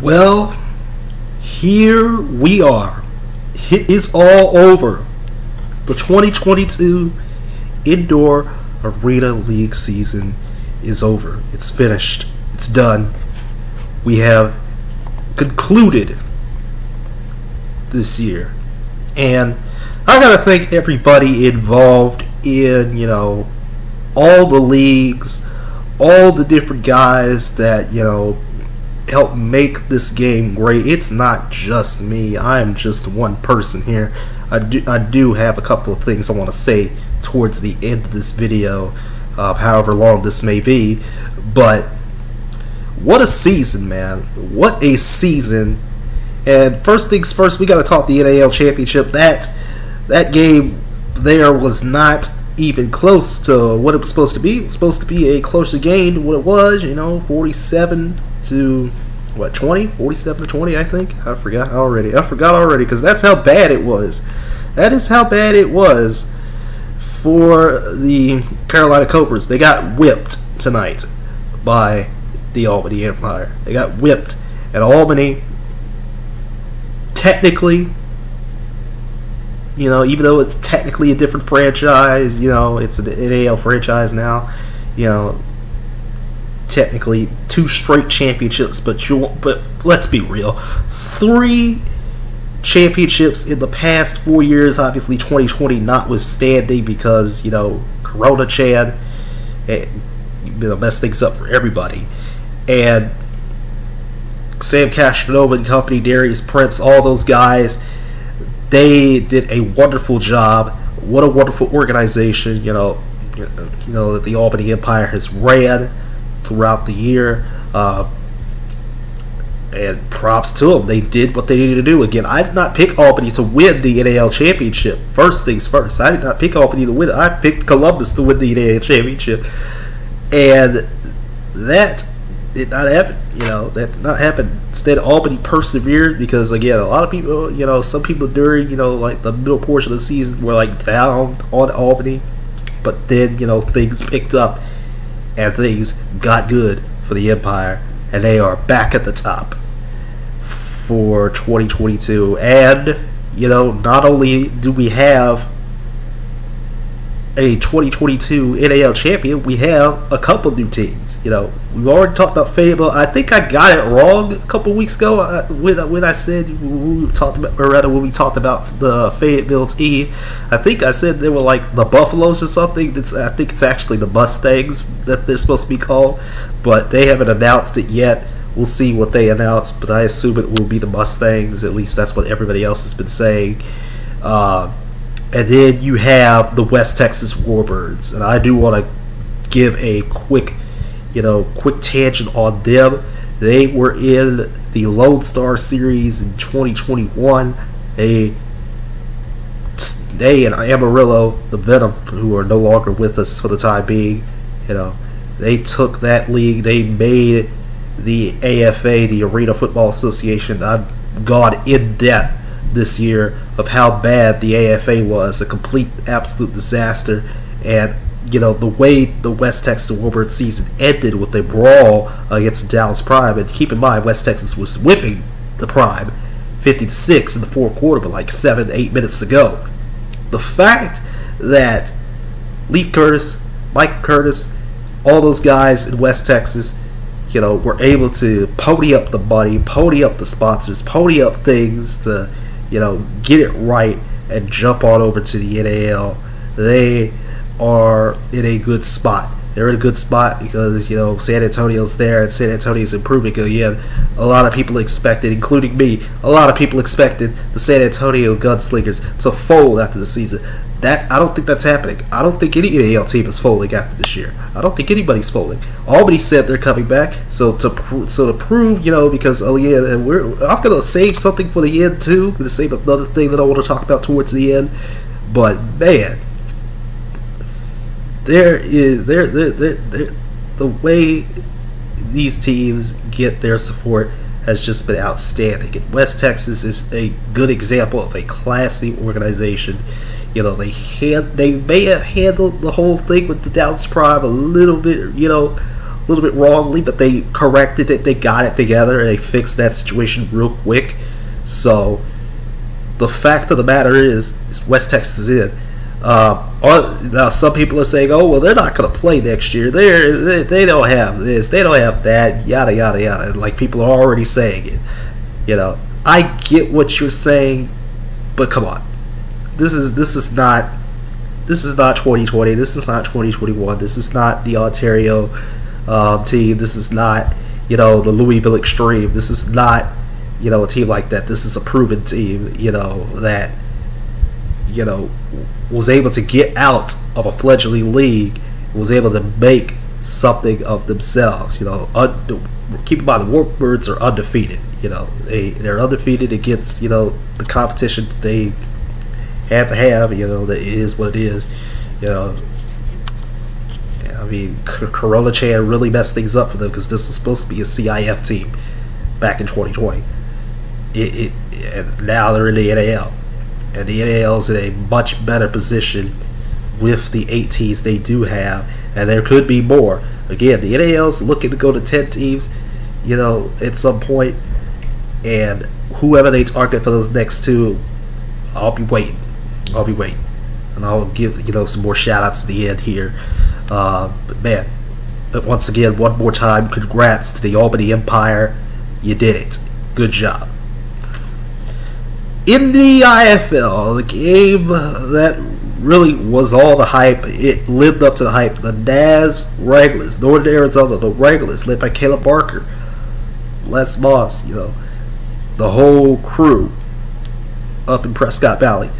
Well, here we are. It is all over. The 2022 Indoor Arena League season is over. It's finished. It's done. We have concluded this year. And I gotta thank everybody involved in, you know, all the leagues, all the different guys that, you know, help make this game great. It's not just me. I am just one person here. I do, I do have a couple of things I want to say towards the end of this video, uh, however long this may be. But what a season, man. What a season. And first things first, we got to talk the NAL championship. That that game there was not even close to what it was supposed to be. It was supposed to be a closer game than what it was, you know, 47 to what 20 47 to 20 i think? I forgot already. I forgot already because that's how bad it was. That is how bad it was for the carolina cobras. They got whipped tonight by the albany empire. They got whipped at albany. Technically you know even though it's technically a different franchise you know it's an nal franchise now you know technically two straight championships, but you but let's be real, three championships in the past four years. Obviously, 2020 notwithstanding, because you know Corona Chan, and, you know messed things up for everybody, and Sam Castronova and company, Darius Prince, all those guys, they did a wonderful job. What a wonderful organization, you know, you know that the Albany Empire has ran throughout the year. Uh, and props to them. They did what they needed to do. Again, I did not pick Albany to win the NAL championship. First things first. I did not pick Albany to win. I picked Columbus to win the NAL championship. And that did not happen. You know, that did not happen. Instead, Albany persevered because, again, a lot of people, you know, some people during, you know, like the middle portion of the season were like down on Albany. But then, you know, things picked up and things got good for the Empire, and they are back at the top for 2022. And, you know, not only do we have a 2022 NAL champion, we have a couple new teams. You know, we've already talked about Fayetteville. I think I got it wrong a couple weeks ago uh, when, when I said we talked about, or rather when we talked about the Fayetteville team. I think I said they were like the Buffaloes or something. It's, I think it's actually the Mustangs that they're supposed to be called, but they haven't announced it yet. We'll see what they announce, but I assume it will be the Mustangs. At least that's what everybody else has been saying. Uh, and then you have the West Texas Warbirds, and I do want to give a quick, you know, quick tangent on them. They were in the Lone Star Series in 2021. They, they and Amarillo, the Venom, who are no longer with us for the time being, you know, they took that league. They made the AFA, the Arena Football Association. I've gone in depth this year of how bad the AFA was, a complete absolute disaster, and you know the way the West Texas Warbird season ended with a brawl against Dallas Prime, and keep in mind West Texas was whipping the Prime, fifty to six in the fourth quarter, but like seven eight minutes to go. The fact that Leif Kurtis, Mike Kurtis, all those guys in West Texas, you know, were able to pony up the money, pony up the sponsors, pony up things to you know, get it right and jump on over to the NAL. They are in a good spot. They're in a good spot because you know San Antonio's there and San Antonio's improving again. A lot of people expected, including me, a lot of people expected the San Antonio Gunslingers to fold after the season. That I don't think that's happening. I don't think any NAL team is folding after this year. I don't think anybody's folding. Albany said they're coming back, so to pr- so to prove, you know, because oh yeah, we're I'm gonna save something for the end too. I'm gonna save another thing that I want to talk about towards the end. But man, there is there the way these teams get their support has just been outstanding. And West Texas is a good example of a classy organization you know, they had they may have handled the whole thing with the Dallas Prime a little bit, you know, a little bit wrongly, but they corrected it. They got it together. They fixed that situation real quick. So the fact of the matter is, is West Texas is in. Uh, now some people are saying, "Oh, well, they're not going to play next year. They're, they they don't have this. They don't have that. Yada yada yada." Like people are already saying it. You know, I get what you're saying, but come on, this is this is not this is not 2020. This is not 2021. This is not the Ontario um, team. This is not you know the Louisville Extreme. This is not you know a team like that. This is a proven team. You know that you know was able to get out of a fledgling league, was able to make something of themselves. You know, un- keep in mind the Warbirds are undefeated. You know, they they're undefeated against you know the competition that they had to have. You know, that it is what it is. You know, I mean, Corona Chan really messed things up for them because this was supposed to be a CIF team back in 2020. It, it now they're in the NAL and the NAL is in a much better position with the eight teams they do have, and there could be more. Again, the NAL's looking to go to ten teams, you know, at some point, and whoever they target for those next two, I'll be waiting. I'll be waiting, and I'll give you know some more shout outs at the end here. Uh, but man, once again, one more time, congrats to the Albany Empire. You did it. Good job in the IFL, the game that really was all the hype, it lived up to the hype. The Naz Wranglers, Northern Arizona, the Wranglers, led by Caleb Barker, Les Moss, you know, the whole crew up in Prescott Valley.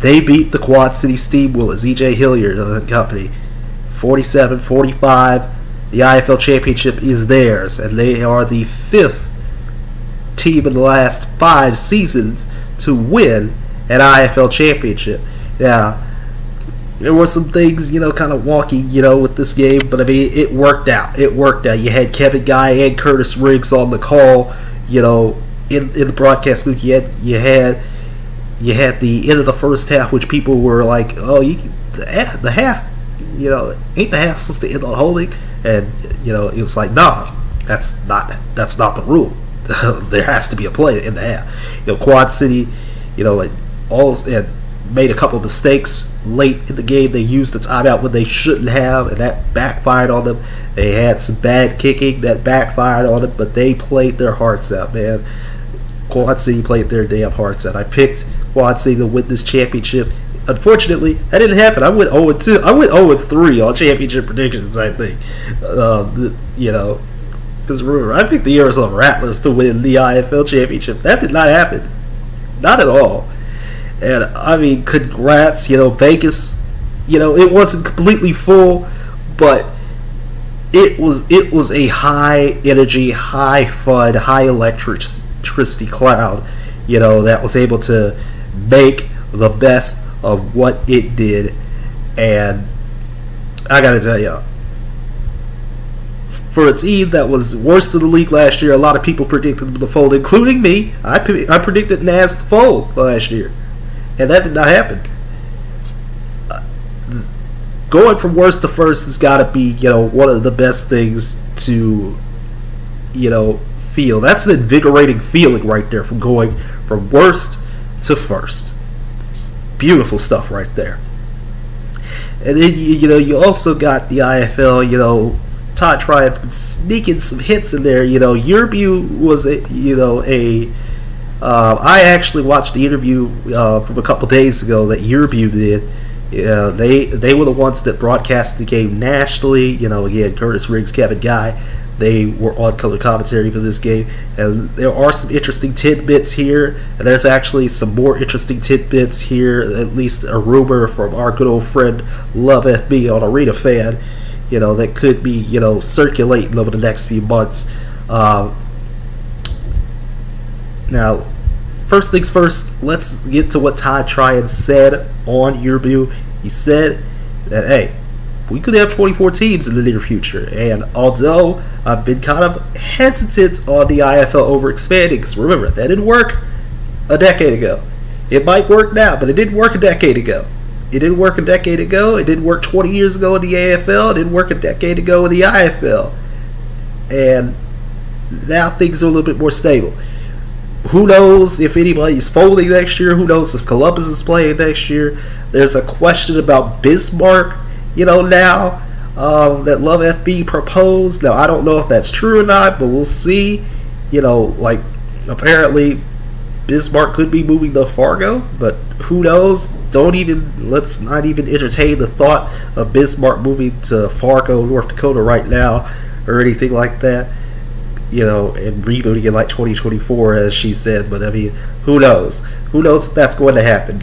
They beat the Quad City Steamwheelers, EJ Hilliard and company, 47 45. The IFL championship is theirs, and they are the fifth team in the last five seasons to win an IFL championship. Yeah, there were some things, you know, kind of wonky, you know, with this game, but I mean, it worked out. It worked out. You had Kevin Guy and Curtis Riggs on the call, you know, in, in the broadcast booth. You had you had you had the end of the first half, which people were like, "Oh, you the, the half, you know, ain't the half supposed to end on holding?" And you know, it was like, "Nah, that's not that's not the rule." there has to be a play in the half. You know, Quad City, you know, like all made a couple of mistakes late in the game. They used the timeout when they shouldn't have, and that backfired on them. They had some bad kicking that backfired on them, but they played their hearts out, man. Quad City played their damn hearts out. I picked Quad City to win this championship. Unfortunately, that didn't happen. I went 0 2. I went 0 3 on championship predictions. I think, uh, you know, I picked the Arizona Rattlers to win the IFL championship. That did not happen. Not at all. And I mean, congrats, you know, Vegas. You know, it wasn't completely full, but it was it was a high energy, high fun, high electricity cloud, you know, that was able to make the best of what it did. And I gotta tell you, for its team that was worst in the league last year. A lot of people predicted them to fold, including me. I, I predicted Naz to fold last year, and that did not happen. Uh, going from worst to first has got to be, you know, one of the best things to, you know, feel. That's an invigorating feeling right there from going from worst to first. Beautiful stuff right there. And then you, you know you also got the IFL, you know, Todd Tryon's been sneaking some hits in there. You know, YurView was a you know a. Uh, I actually watched the interview uh, from a couple days ago that YurView did. Uh, they they were the ones that broadcast the game nationally. You know, again, Curtis Riggs, Kevin Guy, they were on color commentary for this game, and there are some interesting tidbits here. And there's actually some more interesting tidbits here. At least a rumor from our good old friend Love FB on Arena Fan you know, that could be, you know, circulating over the next few months. Uh, now, first things first, let's get to what Todd Tryon said on YurView. He said that, hey, we could have 24 teams in the near future. And although I've been kind of hesitant on the IFL over expanding, because remember, that didn't work a decade ago. It might work now, but it didn't work a decade ago. It didn't work a decade ago. It didn't work 20 years ago in the AFL. It didn't work a decade ago in the IFL. and now things are a little bit more stable. Who knows if anybody's folding next year? Who knows if Columbus is playing next year? There's a question about Bismarck, you know, now um, that Love FB proposed. Now, I don't know if that's true or not, but we'll see. You know, like, apparently Bismarck could be moving to Fargo, but who knows? Don't even, let's not even entertain the thought of Bismarck moving to Fargo, North Dakota right now, or anything like that you know, and rebooting in like 2024, as she said. But I mean, who knows? Who knows if that's going to happen?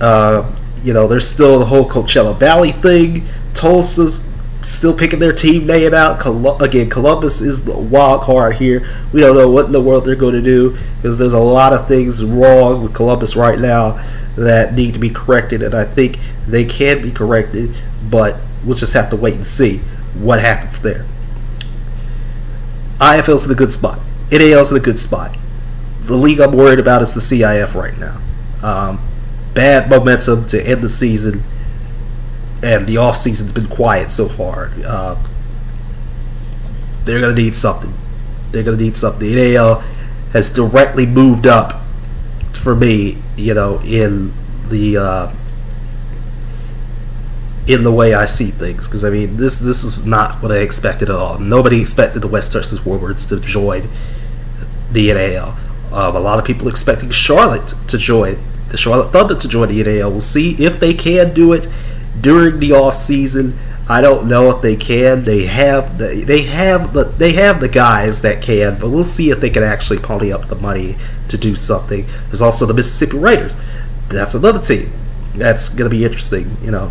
Uh, you know, there's still the whole Coachella Valley thing. Tulsa's still picking their team name out. Col- again, Columbus is the wild card here. We don't know what in the world they're going to do because there's a lot of things wrong with Columbus right now that need to be corrected, and I think they can be corrected, but we'll just have to wait and see what happens there. IFL's in a good spot. NAL's in a good spot. The league I'm worried about is the CIF right now. Um, bad momentum to end the season, and the off season's been quiet so far. Uh, they're gonna need something. They're gonna need something. The NAL has directly moved up for me, you know, in the uh, in the way I see things. Because I mean, this this is not what I expected at all. Nobody expected the West Texas Warlords to join the NAL. Um, a lot of people expecting Charlotte to join the Charlotte Thunder to join the NAL. We'll see if they can do it during the off season. I don't know if they can. They have the, they have the they have the guys that can, but we'll see if they can actually pony up the money to do something. There's also the Mississippi Raiders. That's another team. That's going to be interesting. You know,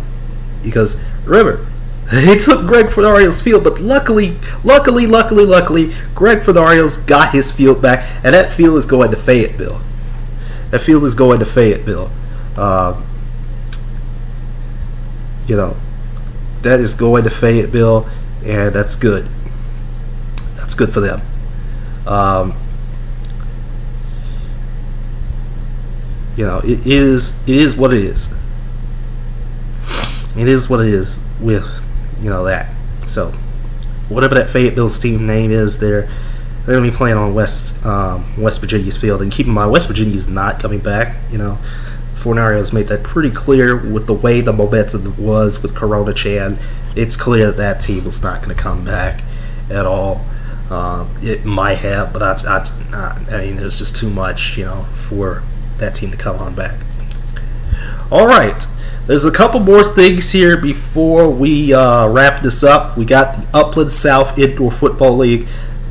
because remember, they took Greg Fenario's field, but luckily, luckily, luckily, luckily, Greg Fenario's got his field back, and that field is going to Fayetteville. That field is going to Fayetteville. Uh, you know, that is going to Fayetteville, and that's good. That's good for them. Um, you know, it is it is what it is it is what it is with you know that. So whatever that Fayetteville's team name is, they're they're gonna be playing on West um, West Virginia's field. And keep in mind, West Virginia is not coming back. You know, Fornario has made that pretty clear with the way the momentum was with Corona Chan. It's clear that that team is not going to come back at all. Uh, it might have, but I, I, I mean, there's just too much, you know, for that team to come on back. All right. There's a couple more things here before we uh, wrap this up. We got the Upland South Indoor Football League.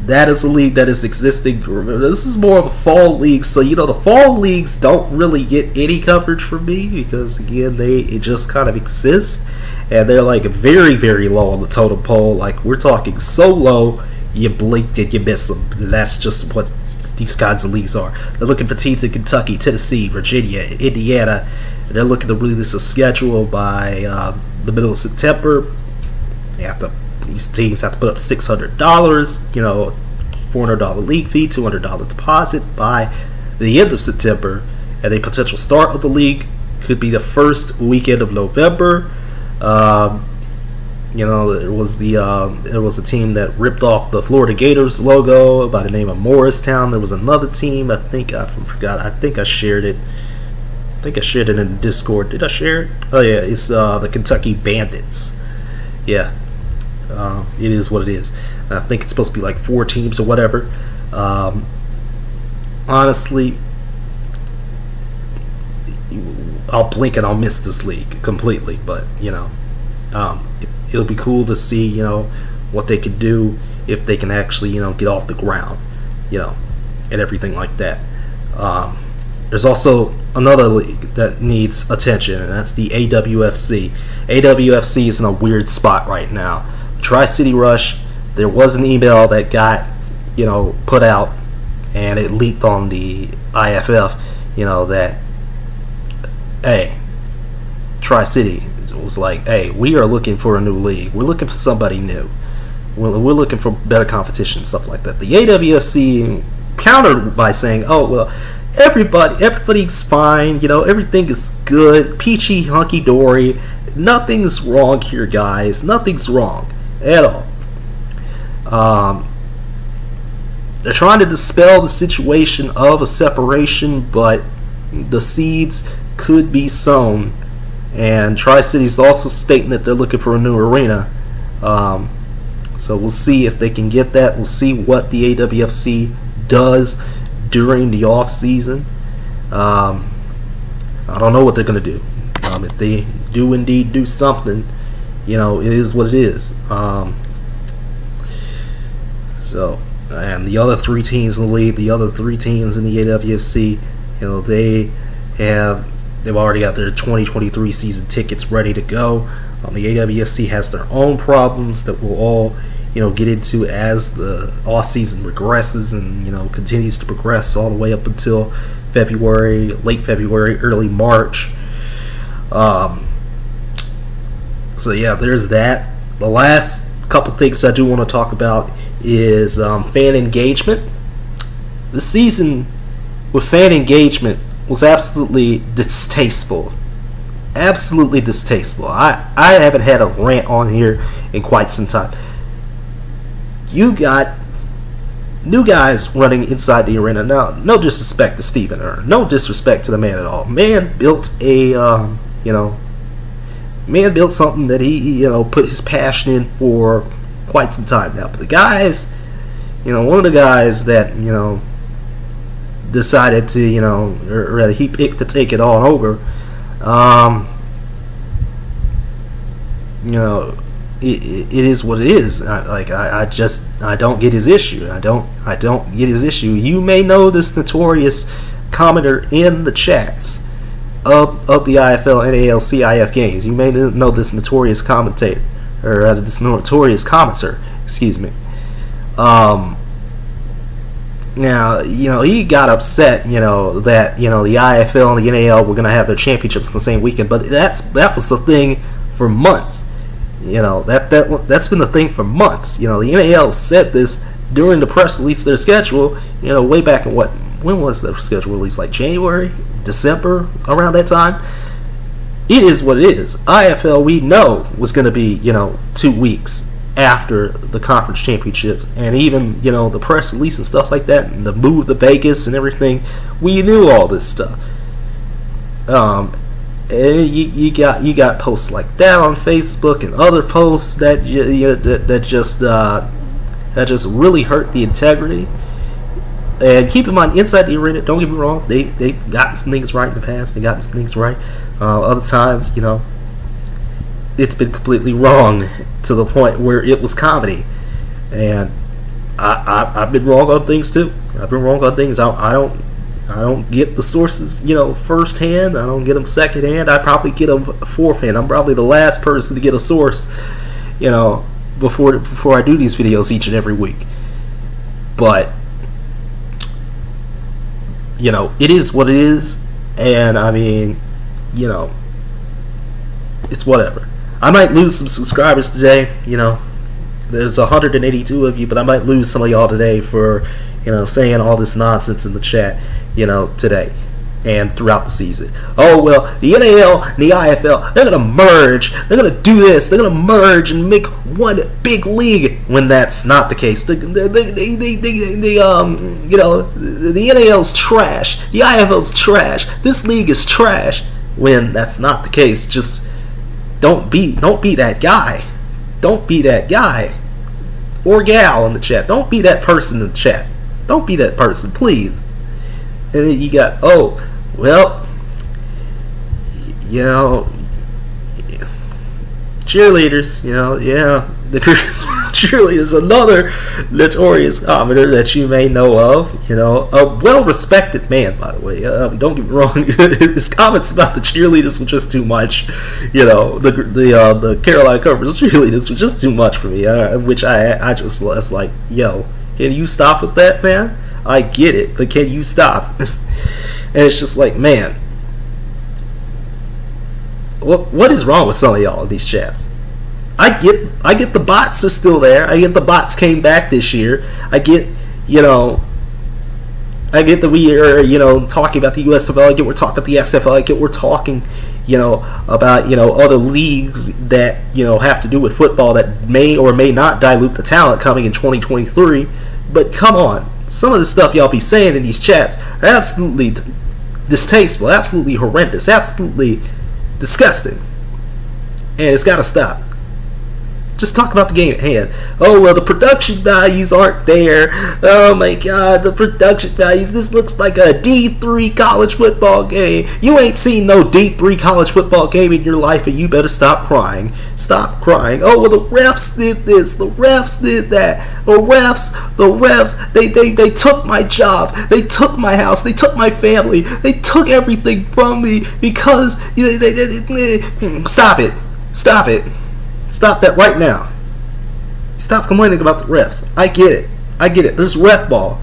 That is a league that is existing. This is more of a fall league, so you know the fall leagues don't really get any coverage from me because again they it just kind of exists and they're like very very low on the totem pole. Like we're talking so low, you blink and you miss them. That's just what these kinds of leagues are. They're looking for teams in Kentucky, Tennessee, Virginia, Indiana, they're looking to release a schedule by uh, the middle of September. They have to; these teams have to put up six hundred dollars, you know, four hundred dollar league fee, two hundred dollar deposit by the end of September, and a potential start of the league could be the first weekend of November. Um, you know, it was the uh, there was a team that ripped off the Florida Gators logo by the name of Morristown. There was another team. I think I forgot. I think I shared it I think I shared it in Discord. Did I share it? Oh yeah, it's uh, the Kentucky Bandits. Yeah, uh, it is what it is. I think it's supposed to be like four teams or whatever. Um, honestly, I'll blink and I'll miss this league completely. But you know, um, it, it'll be cool to see you know what they can do if they can actually you know get off the ground, you know, and everything like that. Um, there's also another league that needs attention, and that's the AWFC. AWFC is in a weird spot right now. Tri City Rush, there was an email that got, you know, put out, and it leaked on the IFF, you know, that, hey, Tri City was like, hey, we are looking for a new league. We're looking for somebody new. We're, we're looking for better competition, stuff like that. The AWFC countered by saying, oh, well, everybody everybody's fine you know everything is good peachy hunky dory nothing's wrong here guys nothing's wrong at all um, they're trying to dispel the situation of a separation, but the seeds could be sown. And Tri City's also stating that they're looking for a new arena. Um, so we'll see if they can get that. We'll see what the AWFC does during the off season. Um, I don't know what they're going to do. Um, if they do indeed do something, you know, it is what it is. Um, so, and the other three teams in the league, the other three teams in the AWFC, you know, they have they've already got their 2023 season tickets ready to go. Um, the AWFC has their own problems that we'll all you know get into as the off season regresses and you know continues to progress all the way up until February, late February, early March. Um, so yeah, there's that. The last couple things I do want to talk about is um, fan engagement. The season with fan engagement was absolutely distasteful. Absolutely distasteful. I, I haven't had a rant on here in quite some time. You got new guys running inside the arena. Now, no disrespect to Stephen Earn. No disrespect to the man at all. Man built a, um, you know, man built something that he, you know, put his passion in for quite some time now. But the guys, you know, one of the guys that, you know, decided to, you know, or rather he picked to take it all over, um, you know, it, it is what it is. I, like I, I just I don't get his issue. I don't I don't get his issue. You may know this notorious commenter in the chats of of the IFL NALCIF games. You may know this notorious commentator or rather this notorious commenter. Excuse me. Um, now, you know, he got upset, you know, that, you know, the IFL and the NAL were going to have their championships on the same weekend, but that's that was the thing for months. You know, that that that's been the thing for months. You know, the NAL said this during the press release of their schedule, you know, way back in what when was the schedule released? Like January, December, around that time. It is what it is. IFL we know was going to be, you know, 2 weeks after the conference championships and even you know the press release and stuff like that and the move to Vegas and everything we knew all this stuff um and you, you got you got posts like that on Facebook and other posts that you, you that, that just uh, that just really hurt the integrity and keep in mind inside the arena don't get me wrong they they got some things right in the past they got some things right uh, other times you know it's been completely wrong to the point where it was comedy. And I, I, have been wrong on things too. I've been wrong on things. I, I don't I don't get the sources, you know, firsthand. I don't get them secondhand. I probably get them fourthhand. I'm probably the last person to get a source, you know, before before I do these videos each and every week. But you know, it is what it is, and I mean, you know, it's whatever. I might lose some subscribers today. You know, there's 182 of you, but I might lose some of y'all today for you know saying all this nonsense in the chat. You know, today and throughout the season. Oh well, the NAL and the IFL they're gonna merge. They're gonna do this. They're gonna merge and make one big league. When that's not the case, the the, the, the, the, the um you know the NAL's trash. The IFL's trash. This league is trash. When that's not the case, just don't be don't be that guy. Don't be that guy or gal in the chat. Don't be that person in the chat. Don't be that person, please. And then you got oh, well, you know, cheerleaders. You know, yeah, the truly is another notorious commenter that you may know of. You know, a well-respected man, by the way. Uh, don't get me wrong. his comments about the cheerleaders were just too much. You know, the the uh, the Carolina Cobras cheerleaders were just too much for me. Uh, which I I just was like, yo, can you stop with that, man? I get it, but can you stop? and it's just like, man, what what is wrong with some of y'all in these chats? I get I get the bots are still there. I get the bots came back this year. I get you know I get that we are you know talking about the USFL. I get we're talking about the XFL. I get we're talking you know about you know other leagues that you know have to do with football that may or may not dilute the talent coming in 2023. But come on, some of the stuff y'all be saying in these chats are absolutely distasteful, absolutely horrendous, absolutely disgusting. And it's got to stop. Just talk about the game at hand. Oh well, the production values aren't there. Oh my god, the production values. This looks like a D3 college football game. You ain't seen no D3 college football game in your life, and you better stop crying. Stop crying. Oh well, the refs did this. The refs did that. The refs, the refs. They they they took my job. They took my house. They took my family. They took everything from me because they, they, they, they stop it. Stop it. Stop that right now. Stop complaining about the refs. I get it. I get it. There's ref ball.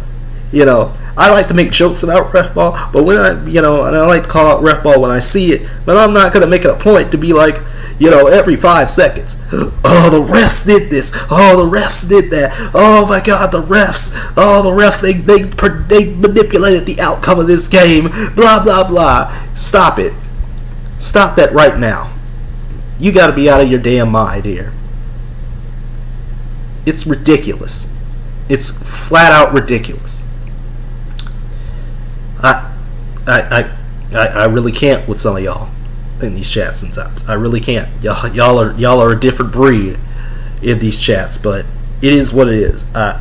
You know, I like to make jokes about ref ball, but when I, you know, and I like to call out ref ball when I see it, but I'm not going to make it a point to be like, you know, every five seconds. Oh, the refs did this. Oh, the refs did that. Oh my God, the refs. Oh, the refs. They they they manipulated the outcome of this game. Blah blah blah. Stop it. Stop that right now. You got to be out of your damn mind here. It's ridiculous. It's flat out ridiculous. I, I, I, I really can't with some of y'all in these chats sometimes. I really can't. Y'all, y'all are y'all are a different breed in these chats, but it is what it is. I,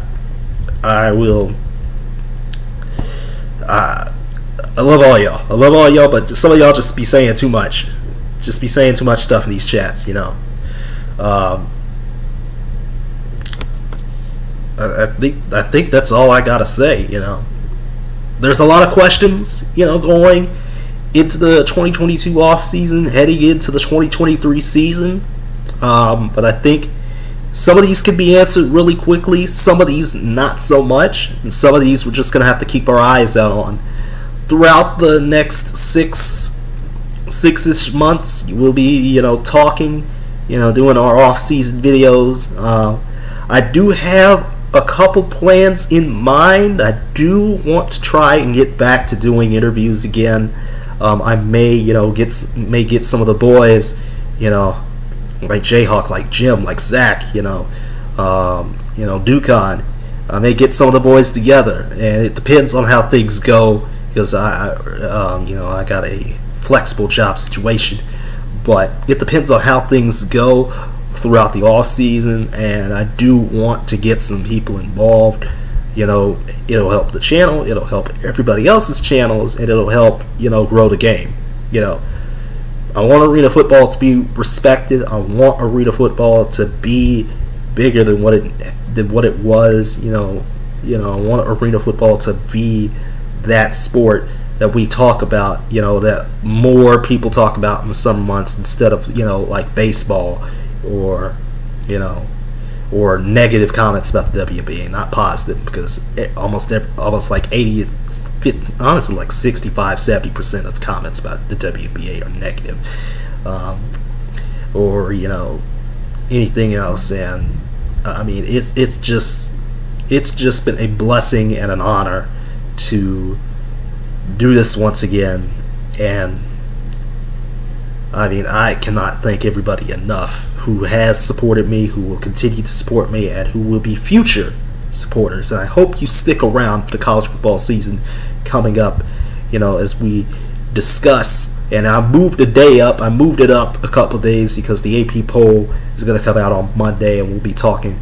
I will. I, I love all y'all. I love all y'all, but some of y'all just be saying too much just be saying too much stuff in these chats, you know. Um, I, I think I think that's all I gotta say, you know. There's a lot of questions, you know, going into the 2022 off season, heading into the 2023 season. Um, but I think some of these could be answered really quickly, some of these not so much, and some of these we're just gonna have to keep our eyes out on throughout the next six six-ish months we'll be you know talking you know doing our off-season videos uh, i do have a couple plans in mind i do want to try and get back to doing interviews again um, i may you know get may get some of the boys you know like jayhawk like jim like zach you know um, you know Dukon. I may get some of the boys together, and it depends on how things go. Because I, um, you know, I got a flexible job situation. But it depends on how things go throughout the off season, and I do want to get some people involved. You know, it'll help the channel, it'll help everybody else's channels, and it'll help you know grow the game. You know, I want arena football to be respected. I want arena football to be bigger than what it than what it was. You know, you know, I want arena football to be that sport that we talk about, you know, that more people talk about in the summer months instead of, you know, like baseball or, you know, or negative comments about the WNBA, not positive, because almost almost like 80, 50, honestly, like 65, 70% of comments about the WNBA are negative. Um, or, you know, anything else. And, I mean, it's, it's just, it's just been a blessing and an honor to do this once again, and I mean, I cannot thank everybody enough who has supported me, who will continue to support me, and who will be future supporters. And I hope you stick around for the college football season coming up, you know, as we discuss. And I moved the day up, I moved it up a couple days because the AP poll is going to come out on Monday, and we'll be talking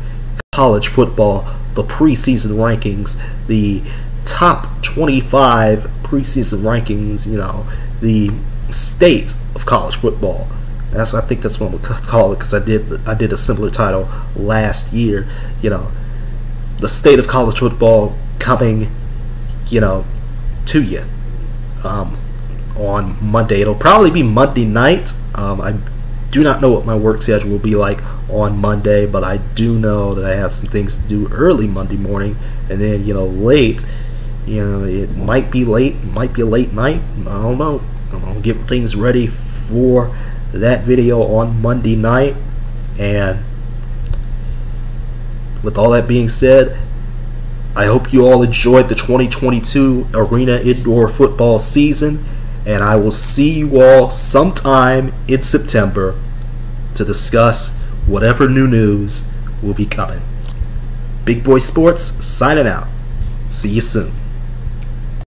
college football, the preseason rankings, the top 25 preseason rankings, you know, the state of college football. That's I think that's what we'll call it because I did I did a similar title last year. You know, the state of college football coming, you know, to you um, on Monday. It'll probably be Monday night. Um, I do not know what my work schedule will be like on Monday, but I do know that I have some things to do early Monday morning, and then you know late you know, it might be late, might be a late night. I don't know. I'm gonna get things ready for that video on Monday night. And with all that being said, I hope you all enjoyed the 2022 Arena Indoor Football season. And I will see you all sometime in September to discuss whatever new news will be coming. Big Boy Sports signing out. See you soon.